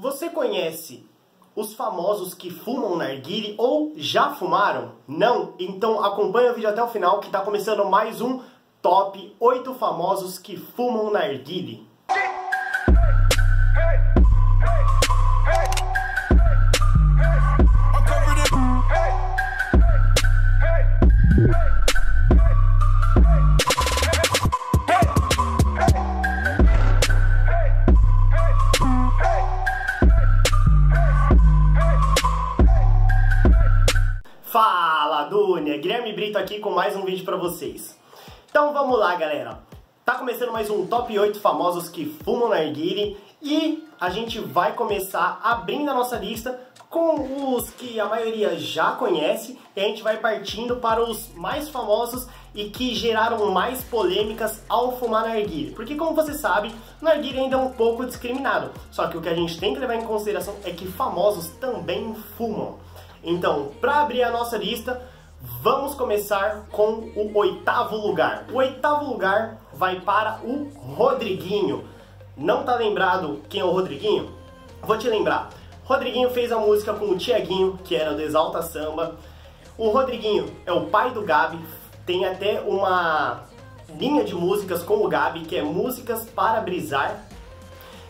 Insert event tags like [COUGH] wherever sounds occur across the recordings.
Você conhece os famosos que fumam narguile ou já fumaram? Não? Então acompanha o vídeo até o final que está começando mais um Top 8 famosos que fumam narguile. Dunia! Guilherme Brito aqui com mais um vídeo pra vocês. Então vamos lá, galera. Tá começando mais um Top 8 famosos que fumam narguile e a gente vai começar abrindo a nossa lista com os que a maioria já conhece e a gente vai partindo para os mais famosos e que geraram mais polêmicas ao fumar narguile. Porque como você sabe, narguile ainda é um pouco discriminado. Só que o que a gente tem que levar em consideração é que famosos também fumam. Então, para abrir a nossa lista, vamos começar com o oitavo lugar. O oitavo lugar vai para o Rodriguinho. Não tá lembrado quem é o Rodriguinho? Vou te lembrar. Rodriguinho fez a música com o Tiaguinho, que era do Exalta Samba. O Rodriguinho é o pai do Gabi, tem até uma linha de músicas com o Gabi, que é Músicas para Brisar,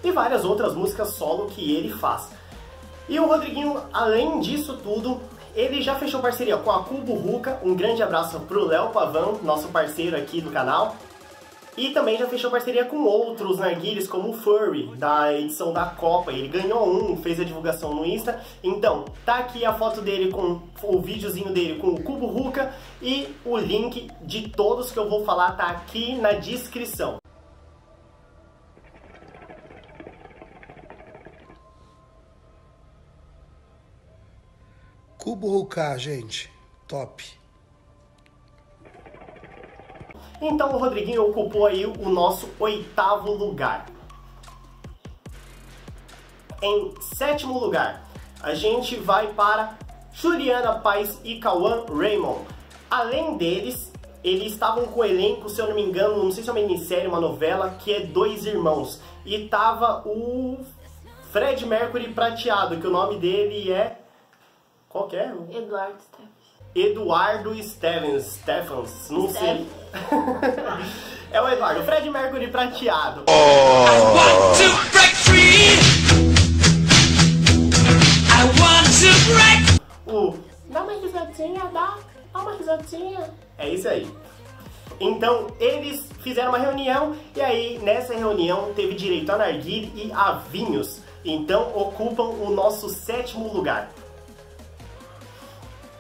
e várias outras músicas solo que ele faz. E o Rodriguinho, além disso tudo, ele já fechou parceria com a Cubo Ruca. Um grande abraço pro Léo Pavão, nosso parceiro aqui do canal. E também já fechou parceria com outros narguilhos, como o Furry, da edição da Copa. Ele ganhou um, fez a divulgação no Insta. Então, tá aqui a foto dele com o videozinho dele com o Cubo Ruca e o link de todos que eu vou falar tá aqui na descrição. Cubo Ruka, gente. Top. Então o Rodriguinho ocupou aí o nosso oitavo lugar. Em sétimo lugar, a gente vai para Juliana Paz e Cauã Raymond. Além deles, eles estavam com o elenco, se eu não me engano, não sei se é uma minissérie, uma novela, que é Dois Irmãos. E tava o Fred Mercury prateado, que o nome dele é... Qual que é? Eduardo Stevens. Eduardo Stevens, Stephens, não sei. [LAUGHS] é o Eduardo, Fred Mercury prateado. I want to break free. I want to break. O Dá uma risadinha, dá. Dá uma risadinha. É isso aí. Então, eles fizeram uma reunião e aí, nessa reunião, teve direito a narguile e a vinhos. Então, ocupam o nosso sétimo lugar.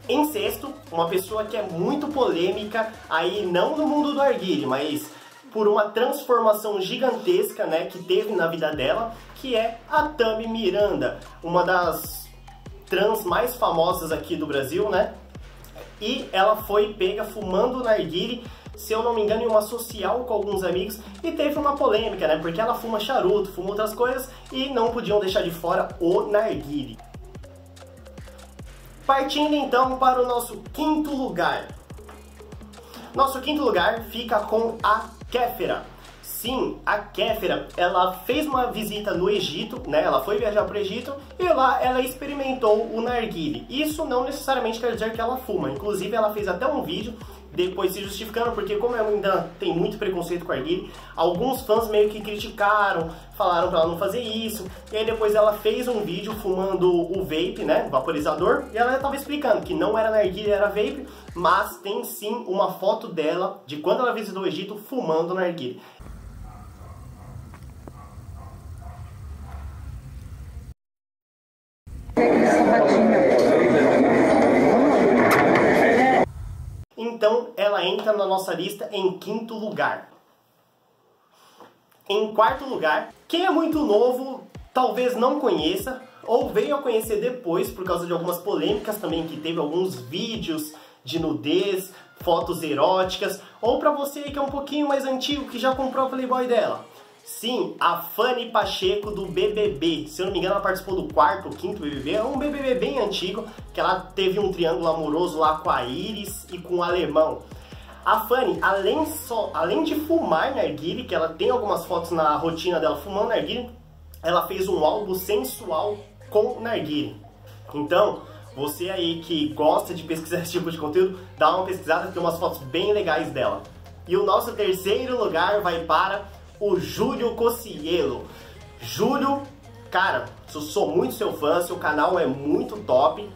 Em sexto, uma pessoa que é muito polêmica, aí não no mundo do arguile, mas por uma transformação gigantesca né, que teve na vida dela, que é a Tami Miranda, uma das trans mais famosas aqui do Brasil, né? E ela foi pega fumando narguile, se eu não me engano, em uma social com alguns amigos, e teve uma polêmica, né? Porque ela fuma charuto, fuma outras coisas, e não podiam deixar de fora o narguile. Partindo então para o nosso quinto lugar. Nosso quinto lugar fica com a Kéfera. Sim, a Kéfera, ela fez uma visita no Egito, né? Ela foi viajar para o Egito e lá ela experimentou o narguile. Isso não necessariamente quer dizer que ela fuma. Inclusive, ela fez até um vídeo depois se justificando, porque como ela ainda tem muito preconceito com a arguile, alguns fãs meio que criticaram, falaram para ela não fazer isso, e aí depois ela fez um vídeo fumando o vape, né, vaporizador, e ela estava explicando que não era narguile, era vape, mas tem sim uma foto dela de quando ela visitou o Egito fumando narguile. Então ela entra na nossa lista em quinto lugar. Em quarto lugar, quem é muito novo talvez não conheça ou veio a conhecer depois por causa de algumas polêmicas também que teve alguns vídeos de nudez, fotos eróticas, ou para você que é um pouquinho mais antigo que já comprou a Playboy dela. Sim, a Fanny Pacheco do BBB. Se eu não me engano, ela participou do quarto ou quinto BBB. É um BBB bem antigo, que ela teve um triângulo amoroso lá com a Iris e com o alemão. A Fanny, além, só, além de fumar narguile, que ela tem algumas fotos na rotina dela fumando narguile, ela fez um álbum sensual com narguile. Então, você aí que gosta de pesquisar [LAUGHS] esse tipo de conteúdo, dá uma pesquisada, tem umas fotos bem legais dela. E o nosso terceiro lugar vai para o Júlio Cocielo. Júlio, cara, eu sou muito seu fã, seu canal é muito top.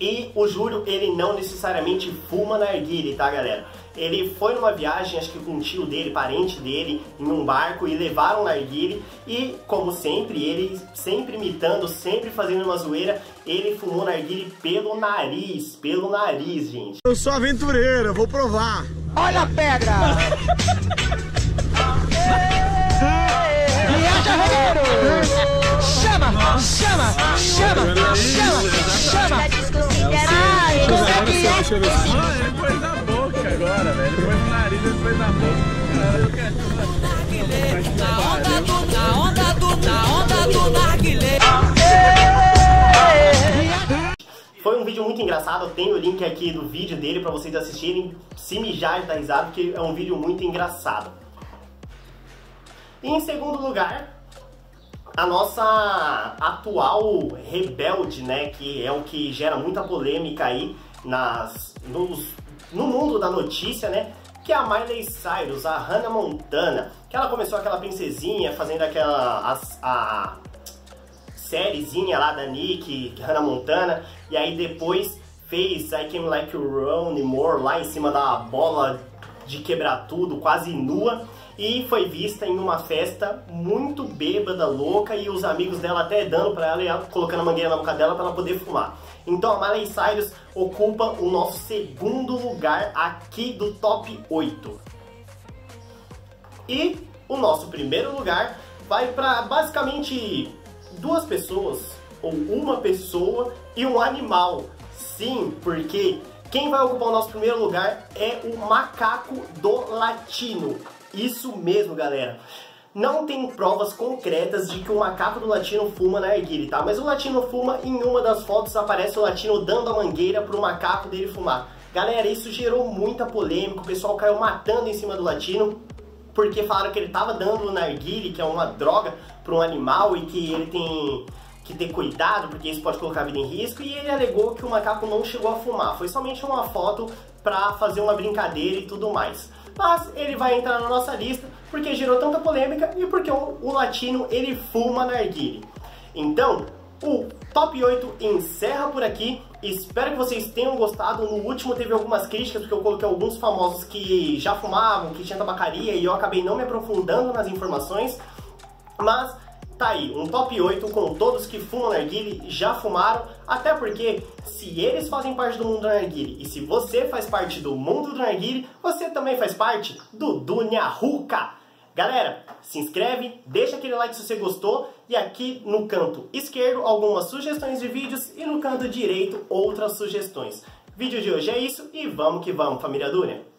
E o Júlio, ele não necessariamente fuma na narguile, tá galera? Ele foi numa viagem, acho que com um tio dele, parente dele, em um barco e levaram narguile e, como sempre, ele sempre imitando, sempre fazendo uma zoeira, ele fumou narguile pelo nariz, pelo nariz, gente. Eu sou aventureiro, eu vou provar. Olha a pedra! [LAUGHS] Viaja, chama, chama, é que é? Ah, ele pôs na boca agora, velho. Ele pôs no nariz, ele pôs na boca. Na onda do, na onda do, na onda do narguilé. Foi um vídeo muito engraçado, eu tenho o link aqui do vídeo dele pra vocês assistirem, se mijar da risada, porque é um vídeo muito engraçado. E em segundo lugar, a nossa atual rebelde, né, que é o que gera muita polêmica aí nas, nos, no mundo da notícia, né, que é a Miley Cyrus, a Hannah Montana, que ela começou aquela princesinha fazendo aquela a, a sériezinha lá da Nick, Hannah Montana, e aí depois fez I Came Like Ronnie Moore lá em cima da bola de quebrar tudo, quase nua, e foi vista em uma festa muito bêbada, louca, e os amigos dela até dando pra ela e colocando a mangueira na boca dela para ela poder fumar. Então a Miley Cyrus ocupa o nosso segundo lugar aqui do top 8. E o nosso primeiro lugar vai para basicamente duas pessoas, ou uma pessoa e um animal. Sim, porque quem vai ocupar o nosso primeiro lugar é o macaco do latino. Isso mesmo, galera. Não tem provas concretas de que o macaco do latino fuma na erguile, tá? Mas o latino fuma e em uma das fotos aparece o latino dando a mangueira pro macaco dele fumar. Galera, isso gerou muita polêmica, o pessoal caiu matando em cima do latino porque falaram que ele tava dando narguile, que é uma droga para um animal e que ele tem que ter cuidado porque isso pode colocar a vida em risco e ele alegou que o macaco não chegou a fumar, foi somente uma foto para fazer uma brincadeira e tudo mais. Mas ele vai entrar na nossa lista porque gerou tanta polêmica e porque o, o latino ele fuma narguile. Então, o top 8 encerra por aqui. Espero que vocês tenham gostado. No último teve algumas críticas, porque eu coloquei alguns famosos que já fumavam, que tinha tabacaria, e eu acabei não me aprofundando nas informações. Mas tá aí, um top 8 com todos que fumam narguile, já fumaram, até porque se eles fazem parte do mundo do narguile e se você faz parte do mundo do narguile, você também faz parte do Dunya Ruka. Galera, se inscreve, deixa aquele like se você gostou e aqui no canto esquerdo algumas sugestões de vídeos e no canto direito outras sugestões. Vídeo de hoje é isso e vamos que vamos, família Dunia!